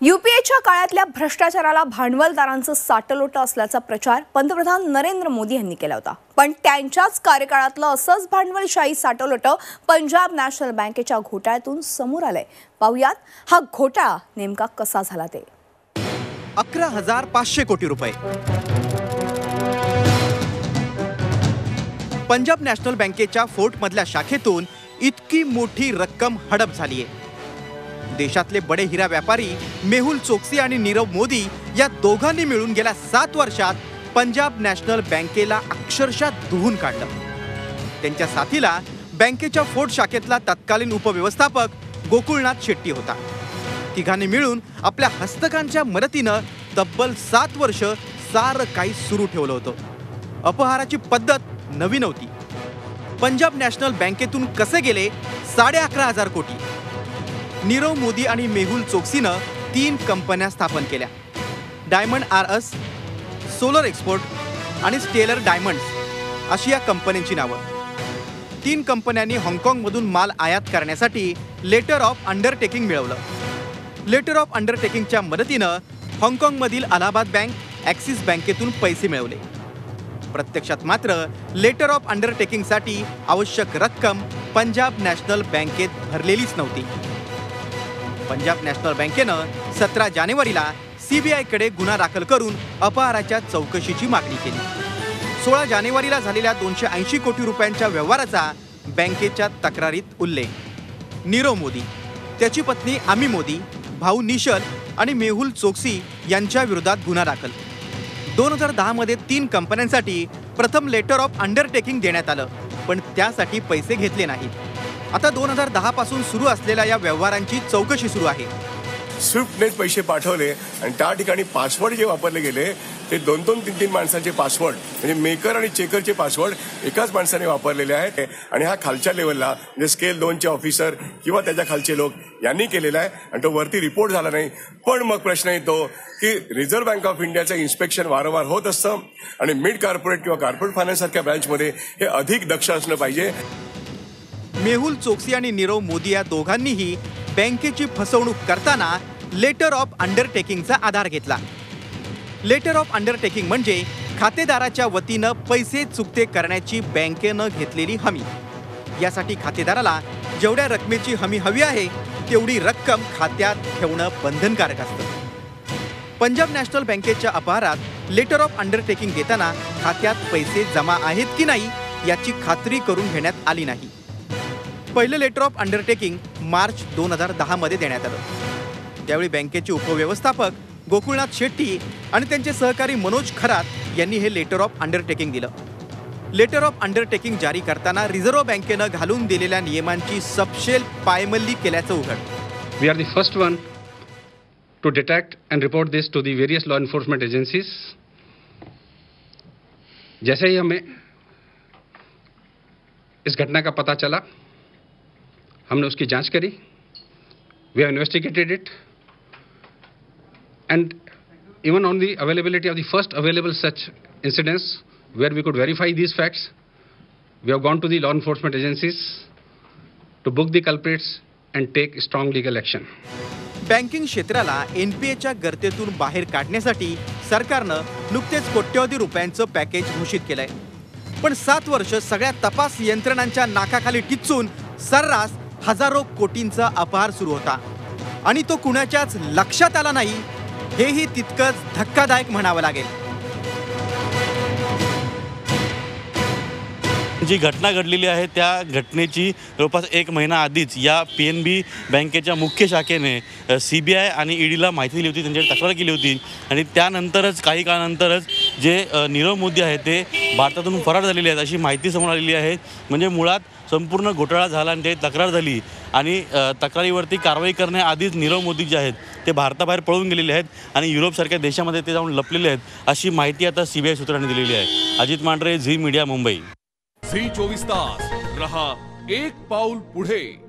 युपीएच्या काळातल्या भ्रष्टाचाराला भांडवलदारांचं साटलोट असल्याचा प्रचार पंतप्रधान नरेंद्र मोदी यांनी केला होता. पण त्यांच्याच कार्यकाळातलं असंच भांडवलशाही साटलोट पंजाब नॅशनल बँकेच्या घोटाळ्यातून समोर आलंय. पाहुयात हा घोटाळा नेमका कसा झाला ते. अकरा हजार पाचशे कोटी रुपये. पंजाब नॅशनल बँकेच्या फोर्टमधल्या शाखेतून इतकी मोठी रक्कम हडप झालीय. देशातले बडे हिरा व्यापारी मेहुल चोक्सी आणि नीरव मोदी या दोघांनी मिळून गेल्या सात वर्षात पंजाब नॅशनल बँकेला अक्षरशः धुवून काढलं. त्यांच्या साथीला बँकेच्या फोर्ट शाखेतला तत्कालीन उपव्यवस्थापक गोकुळनाथ शेट्टी होता. तिघांनी मिळून आपल्या हस्तकांच्या मदतीनं तब्बल सात वर्ष सारं काही सुरू ठेवलं होतं. अपहाराची पद्धत नवी नव्हती. पंजाब नॅशनल बँकेतून कसे गेले? साडे अकरा हजार कोटी. नीरव मोदी आणि मेहुल चोक्सीनं तीन कंपन्या स्थापन केल्या. Diamond R S solar export आणि स्टेलर डायमंड्स अशी या कंपन्यांची नावं. तीन कंपन्यांनी हाँगकाँगमधून माल आयात करण्यासाठी लेटर ऑफ अंडरटेकिंग मिळवलं. लेटर ऑफ अंडरटेकिंगच्या मदतीनं हाँगकाँगमधील अलाहाबाद बँक ॲक्सिस बँकेतून पैसे मिळवले. प्रत्यक्षात मात्र लेटर ऑफ अंडरटेकिंगसाठी आवश्यक रक्कम पंजाब नॅशनल बँकेत भरलेलीच नव्हती. पंजाब नॅशनल बँकेनं सतरा जानेवारीला सीबीआयकडे गुन्हा दाखल करून अपहाराच्या चौकशीची मागणी केली. सोळा जानेवारीला झालेल्या दोनशे ऐंशी कोटी रुपयांच्या व्यवहाराचा बँकेच्या तक्रारीत उल्लेख. नीरव मोदी त्याची पत्नी आमी मोदी भाऊ निशल आणि मेहुल चोक्सी यांच्या विरोधात गुन्हा दाखल. दोन हजार दहामध्ये तीन कंपन्यांसाठी प्रथम लेटर ऑफ अंडरटेकिंग देण्यात आलं पण त्यासाठी पैसे घेतले नाहीत. आता दोन हजार दहा पासून सुरू असलेल्या या व्यवहारांची चौकशी सुरू आहे. स्विफ्टनेच पैसे पाठवले आणि त्या ठिकाणी पासवर्ड जे वापरले गेले ते दोन दोन तीन तीन माणसांचे पासवर्ड म्हणजे मेकर आणि चेकरचे पासवर्ड एकाच माणसाने वापरलेले आहेत आणि हा खालच्या लेवलला म्हणजे स्केल दोनचे ऑफिसर किंवा त्याच्या खालचे लोक यांनी केलेला आहे आणि तो वरती रिपोर्ट झाला नाही. पण मग प्रश्न येतो की रिझर्व्ह बँक ऑफ इंडियाचं इन्स्पेक्शन वारंवार होत असतं आणि मिड कॉर्पोरेट किंवा कॉर्पोरेट फायनान्स सारख्या ब्रँचमध्ये हे अधिक दक्ष असलं पाहिजे. मेहुल चोक्सी आणि नीरव मोदी या दोघांनीही बँकेची फसवणूक करताना लेटर ऑफ अंडरटेकिंगचा आधार घेतला. लेटर ऑफ अंडरटेकिंग म्हणजे खातेदाराच्या वतीनं पैसे चुकते करण्याची बँकेनं घेतलेली हमी. यासाठी खातेदाराला जेवढ्या रकमेची हमी हवी आहे तेवढी रक्कम खात्यात ठेवणं बंधनकारक असतं. पंजाब नॅशनल बँकेच्या अपहारात लेटर ऑफ अंडरटेकिंग देताना खात्यात पैसे जमा आहेत की नाही याची खात्री करून घेण्यात आली नाही. पहिलं लेटर ऑफ अंडरटेकिंग मार्च दोन हजार दहामध्ये देण्यात आलं. त्यावेळी बँकेचे उपव्यवस्थापक गोकुळनाथ शेट्टी आणि त्यांचे सहकारी मनोज खरात यांनी हे लेटर ऑफ अंडरटेकिंग दिलं. लेटर ऑफ अंडरटेकिंग जारी करताना रिझर्व्ह बँकेनं घालून दिलेल्या नियमांची सपशेल पायमल्ली केल्याचं उघड. We are the first one to detect and report this to the various law enforcement agencies. जैसे ही हमें इस घटना का पता चला हमने उसकी जांच करी। We have investigated it and even on the availability of the first available such incidents where we could verify these facts we have gone to the law enforcement agencies to book the culprits and take strong legal action banking क्षेत्राला एनपीएच्या गर्तेतून बाहेर काढण्यासाठी सरकारनं नुकतेच कोट्यवधी रुपयांचं package घोषित केलंय. पण सात वर्ष सगळ्या तपास यंत्रणांच्या नाकाखाली टिचून सर्रास हजारो कोटींचा अपहार सुरू होता. आणि तो कुणाच्याच लक्षात आला नाही हेही तितकंच धक्कादायक म्हणावं लागेल. जी घटना घडलेली आहे त्या घटनेची जवळपास एक महिना आधीच या पी एन बी बँकेच्या मुख्य शाखेने सी बी आय आणि ईडीला माहिती दिली होती त्यांच्याकडे तक्रार केली होती. आणि त्यानंतरच काही काळानंतरच जे नीरव मोदी आहेत ते भारतातून फरार झालेले आहेत अशी माहिती समोर आलेली आहे. म्हणजे मुळात संपूर्ण घोटाळा झाला आणि ते तक्रार झाली आणि तक्रारीवरती कारवाई करण्याआधीच नीरव मोदी जे आहेत ते भारताबाहेर पळून गेलेले आहेत आणि युरोपसारख्या देशामध्ये ते जाऊन लपलेले आहेत अशी माहिती आता सी बी आय सूत्रांनी दिलेली आहे. Ajit Mandhare Zee media Mumbai. Zee चोवीस तास रहा एक पाऊल पुढे.